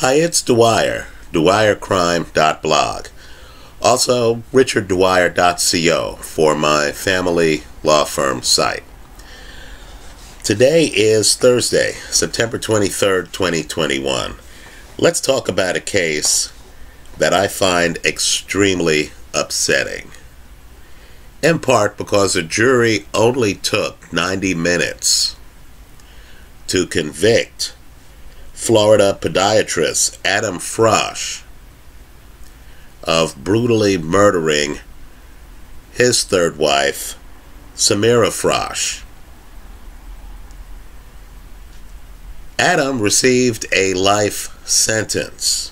Hi, it's Dwyer, dwyercrime.blog. Also, richarddwyer.co for my family law firm site. Today is Thursday, September 23rd, 2021. Let's talk about a case that I find extremely upsetting. In part because a jury only took 90 minutes to convict Florida podiatrist Adam Frasch of brutally murdering his third wife, Samira Frasch. Adam received a life sentence.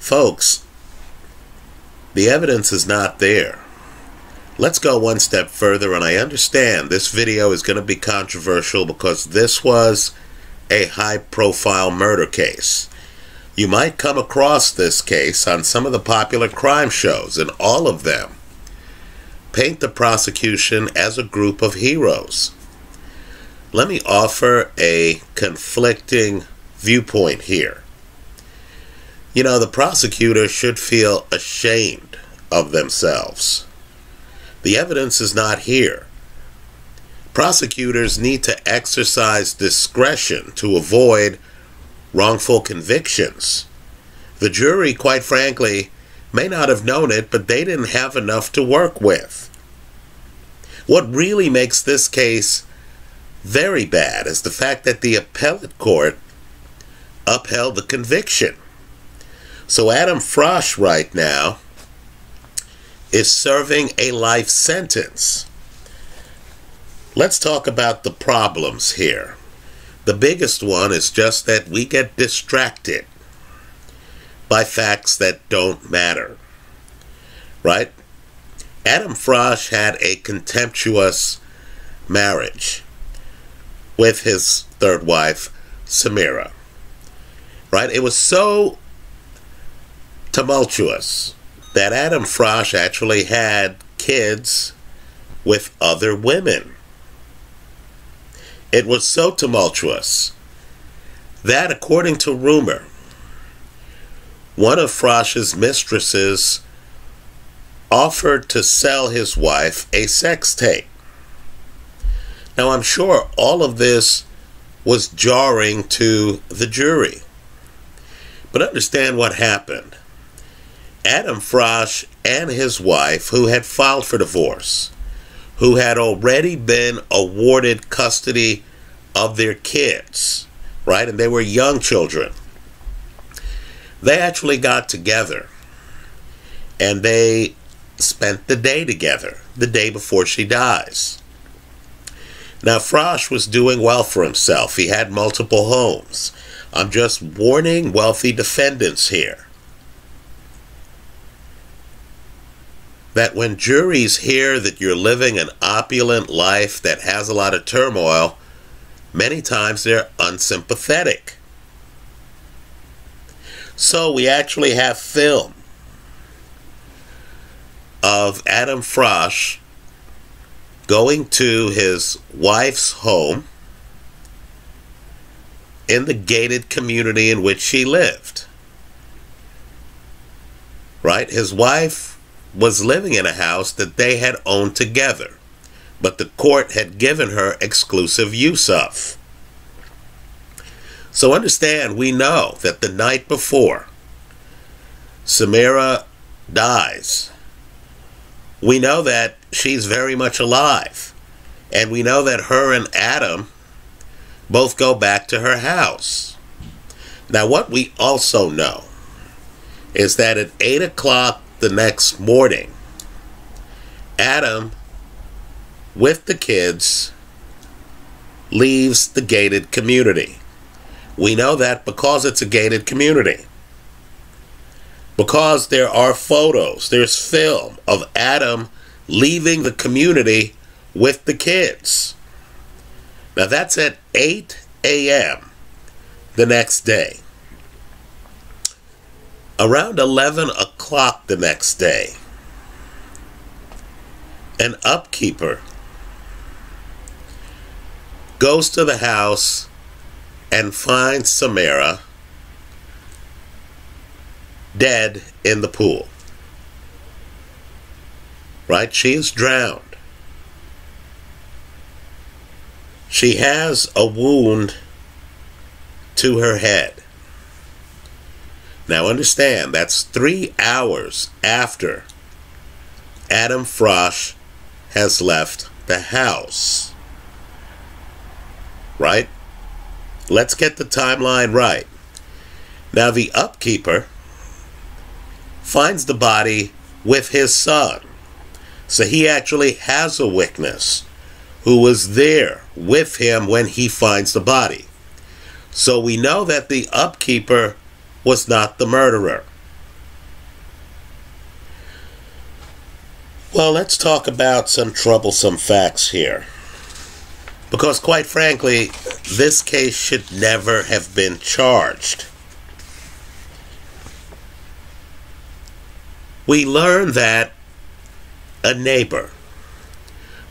Folks, the evidence is not there. Let's go one step further, and I understand this video is going to be controversial because this was a high profile murder case. You might come across this case on some of the popular crime shows, and all of them paint the prosecution as a group of heroes. Let me offer a conflicting viewpoint here. You know, the prosecutor should feel ashamed of themselves. The evidence is not here prosecutors need to exercise discretion to avoid wrongful convictions. The jury, quite frankly, may not have known it, but they didn't have enough to work with. What really makes this case very bad is the fact that the appellate court upheld the conviction. So Adam Frasch right now is serving a life sentence. Let's talk about the problems here. The biggest one is just that we get distracted by facts that don't matter. Right? Adam Frasch had a contemptuous marriage with his third wife, Samira. Right? It was so tumultuous that Adam Frasch actually had kids with other women. It was so tumultuous that, according to rumor, one of Frasch's mistresses offered to sell his wife a sex tape. Now, I'm sure all of this was jarring to the jury. But understand what happened. Adam Frasch and his wife, who had filed for divorce, who had already been awarded custody of their kids, right? And they were young children. They actually got together and they spent the day together, the day before she dies. Now, Frasch was doing well for himself. He had multiple homes. I'm just warning wealthy defendants here that when juries hear that you're living an opulent life that has a lot of turmoil, many times they're unsympathetic. So we actually have film of Adam Frasch going to his wife's home in the gated community in which she lived. Right? His wife was living in a house that they had owned together, but the court had given her exclusive use of. So understand, we know that the night before Samira dies, we know that she's very much alive. And we know that her and Adam both go back to her house. Now, what we also know is that at 8 o'clock the next morning, Adam, with the kids, leaves the gated community. We know that because it's a gated community. Because there are photos, there's film of Adam leaving the community with the kids. Now that's at 8 a.m. the next day. Around 11 o'clock the next day, an upkeeper goes to the house and finds Samira dead in the pool. Right? She is drowned. She has a wound to her head. Now understand, that's three hours after Adam Frasch has left the house. Right? Let's get the timeline right. Now, the upkeeper finds the body with his son. So he actually has a witness who was there with him when he finds the body. So we know that the upkeeper was not the murderer. Well, let's talk about some troublesome facts here. Because, quite frankly, this case should never have been charged. We learn that a neighbor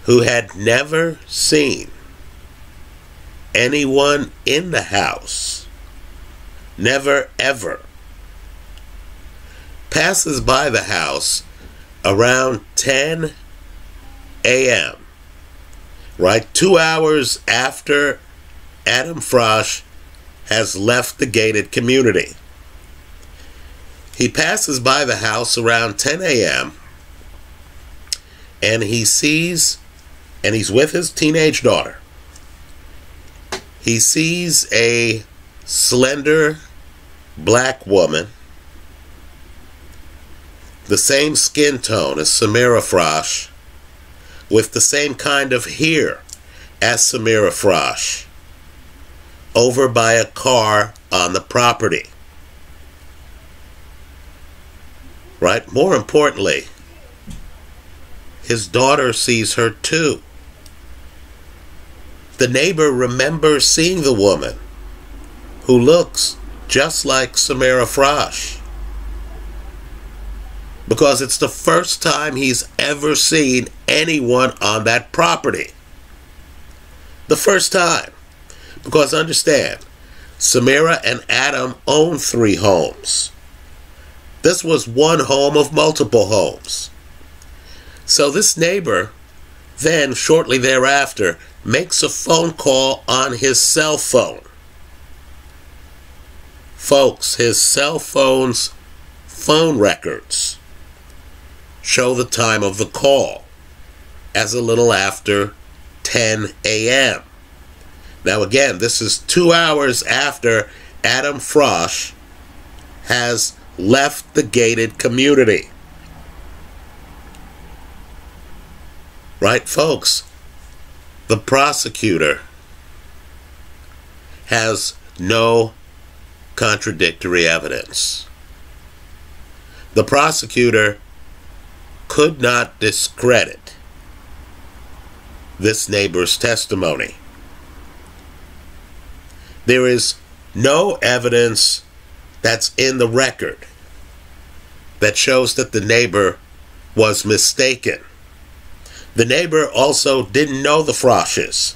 who had never seen anyone in the house, never ever, passes by the house around 10 a.m., right? Two hours after Adam Frasch has left the gated community. He passes by the house around 10 a.m. and he sees, and he's with his teenage daughter. He sees a slender black woman, the same skin tone as Samira Frasch, with the same kind of hair as Samira Frasch, over by a car on the property. Right? More importantly, his daughter sees her too. The neighbor remembers seeing the woman who looks just like Samira Frasch. Because it's the first time he's ever seen anyone on that property. The first time. Because understand, Samira and Adam own three homes. This was one home of multiple homes. So this neighbor then, shortly thereafter, makes a phone call on his cell phone. Folks, his cell phone's phone records show the time of the call as a little after 10 a.m. Now, again, this is two hours after Adam Frasch has left the gated community. Right, folks? The prosecutor has no contradictory evidence. The prosecutor could not discredit this neighbor's testimony. There is no evidence that's in the record that shows that the neighbor was mistaken. The neighbor also didn't know the Frasches.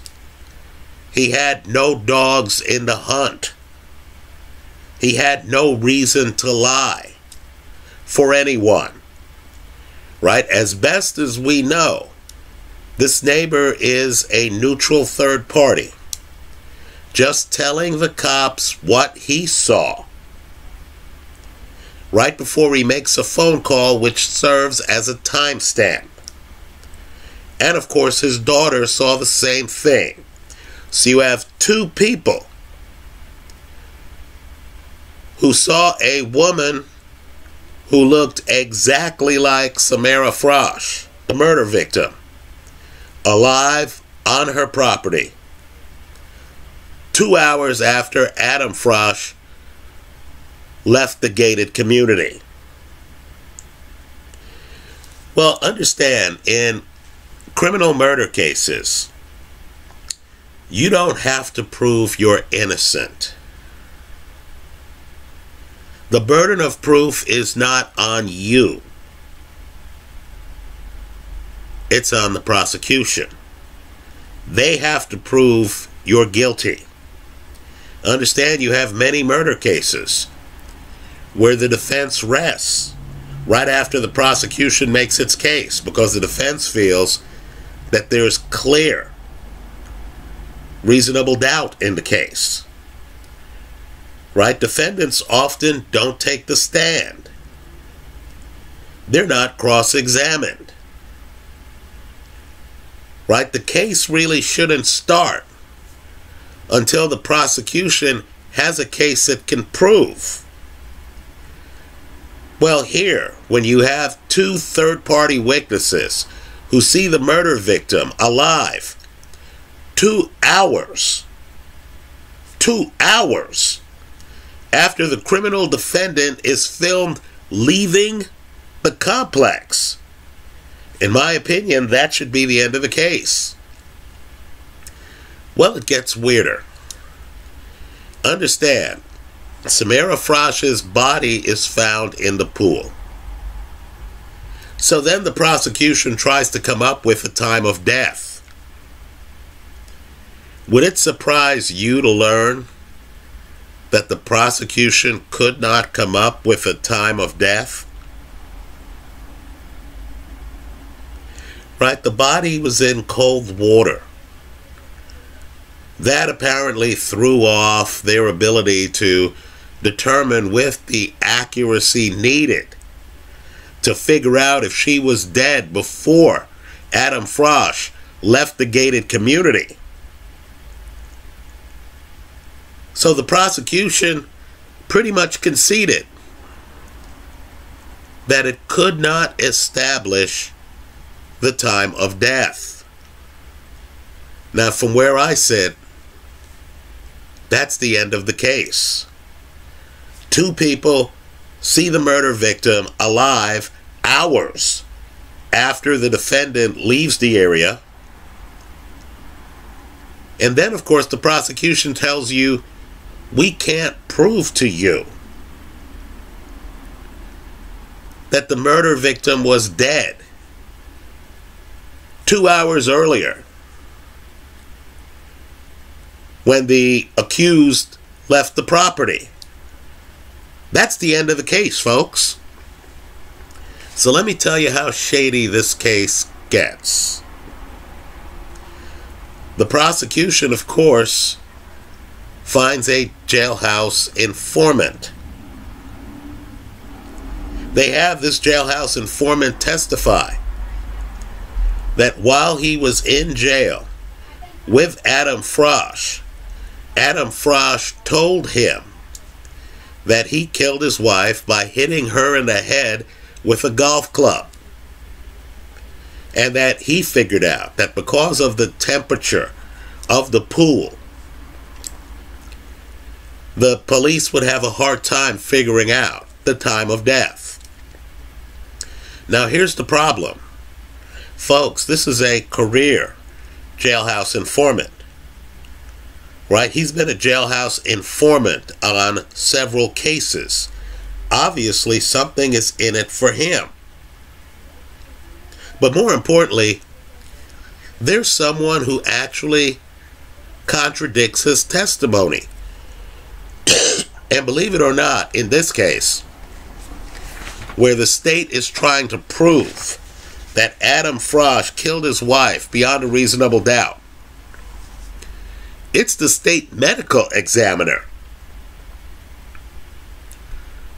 He had no dogs in the hunt. He had no reason to lie for anyone. Right? As best as we know, this neighbor is a neutral third party, just telling the cops what he saw right before he makes a phone call, which serves as a timestamp. And of course, his daughter saw the same thing. So you have two people who saw a woman who looked exactly like Samira Frasch, the murder victim, alive on her property. Two hours after Adam Frasch left the gated community. Well, understand, in criminal murder cases, you don't have to prove you're innocent. The burden of proof is not on you. It's on the prosecution. They have to prove you're guilty. Understand you have many murder cases where the defense rests right after the prosecution makes its case because the defense feels that there's clear, reasonable doubt in the case. Right? Defendants often don't take the stand, they're not cross examined. Right? The case really shouldn't start until the prosecution has a case it can prove. Well, here, when you have two third party witnesses who see the murder victim alive, two hours, two hours after the criminal defendant is filmed leaving the complex. In my opinion, that should be the end of the case. Well, it gets weirder. Understand, Samira Frasch's body is found in the pool. So then the prosecution tries to come up with a time of death. Would it surprise you to learn that the prosecution could not come up with a time of death? Right? The body was in cold water. That apparently threw off their ability to determine with the accuracy needed to figure out if she was dead before Adam Frasch left the gated community. So the prosecution pretty much conceded that it could not establish the time of death. Now, from where I sit, that's the end of the case. Two people see the murder victim alive hours after the defendant leaves the area. And then, of course, the prosecution tells you, we can't prove to you that the murder victim was dead two hours earlier when the accused left the property. That's the end of the case, folks. So let me tell you how shady this case gets. The prosecution, of course, finds a jailhouse informant. They have this jailhouse informant testify that while he was in jail with Adam Frasch, Adam Frasch told him that he killed his wife by hitting her in the head with a golf club. And that he figured out that because of the temperature of the pool, the police would have a hard time figuring out the time of death. Now, here's the problem. Folks, this is a career jailhouse informant right? He's been a jailhouse informant on several cases. Obviously, something is in it for him. But more importantly, there's someone who actually contradicts his testimony. And believe it or not, in this case, where the state is trying to prove that Adam Frasch killed his wife beyond a reasonable doubt, it's the state medical examiner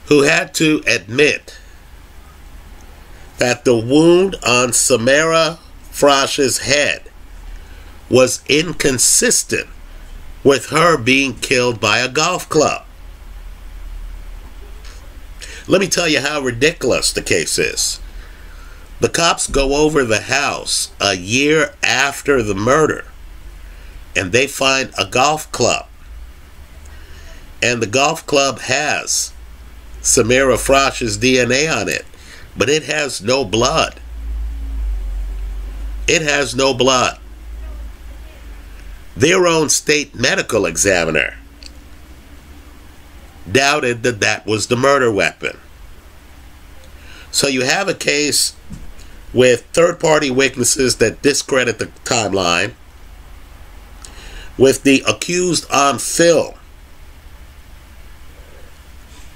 who had to admit that the wound on Samira Frasch's head was inconsistent with her being killed by a golf club. Let me tell you how ridiculous the case is. The cops go over the house a year after the murder and they find a golf club. And the golf club has Samira Frasch's DNA on it, but it has no blood. It has no blood. Their own state medical examiner doubted that that was the murder weapon. So you have a case with third party witnesses that discredit the timeline with the accused on film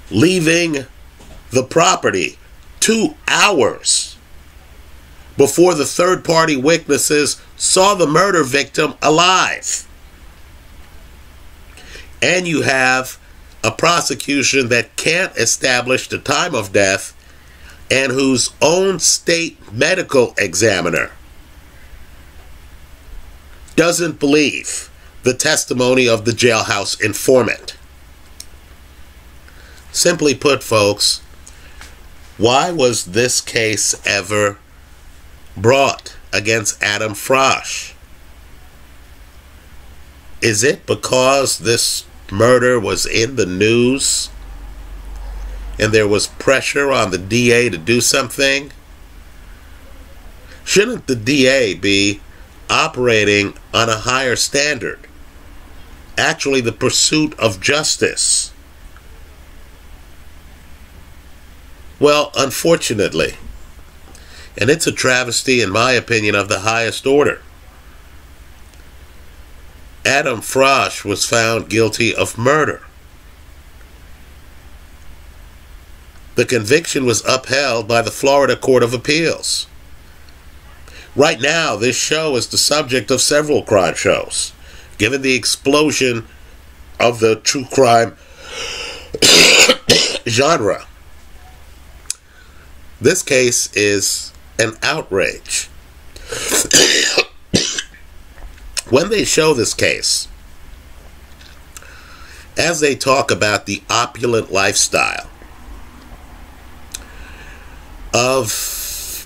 leaving the property two hours before the third party witnesses saw the murder victim alive. And you have a prosecution that can't establish the time of death and whose own state medical examiner doesn't believe the testimony of the jailhouse informant. Simply put, folks, why was this case ever brought against Adam Frasch? Is it because this murder was in the news and there was pressure on the DA to do something? Shouldn't the DA be operating on a higher standard? Actually, the pursuit of justice. Well, unfortunately, and it's a travesty, in my opinion, of the highest order. Adam Frasch was found guilty of murder. The conviction was upheld by the Florida Court of Appeals. Right now, this show is the subject of several crime shows, given the explosion of the true crime genre. This case is an outrage. when they show this case, as they talk about the opulent lifestyle of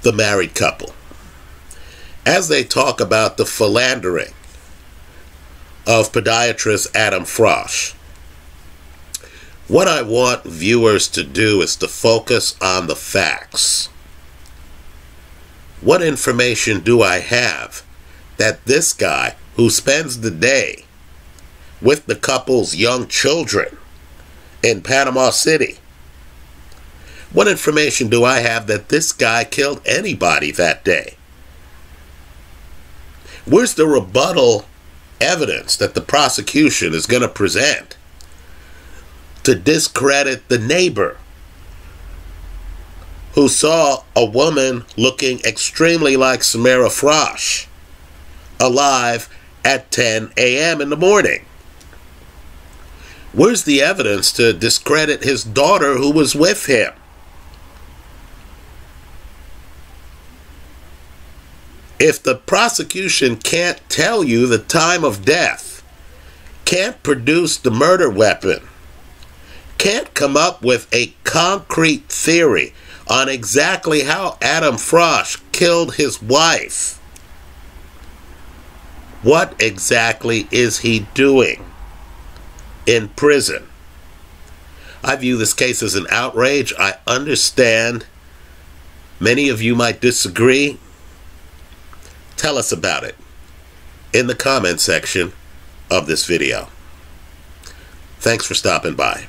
the married couple, as they talk about the philandering of podiatrist Adam Frasch, what I want viewers to do is to focus on the facts. What information do I have that this guy who spends the day with the couple's young children in Panama City, what information do I have that this guy killed anybody that day? Where's the rebuttal evidence that the prosecution is going to present to discredit the neighbor who saw a woman looking extremely like Samira Frasch alive at 10 a.m. in the morning? Where's the evidence to discredit his daughter who was with him? If the prosecution can't tell you the time of death, can't produce the murder weapon, can't come up with a concrete theory on exactly how Adam Frasch killed his wife. What exactly is he doing in prison? I view this case as an outrage. I understand many of you might disagree. Tell us about it in the comment section of this video. Thanks for stopping by.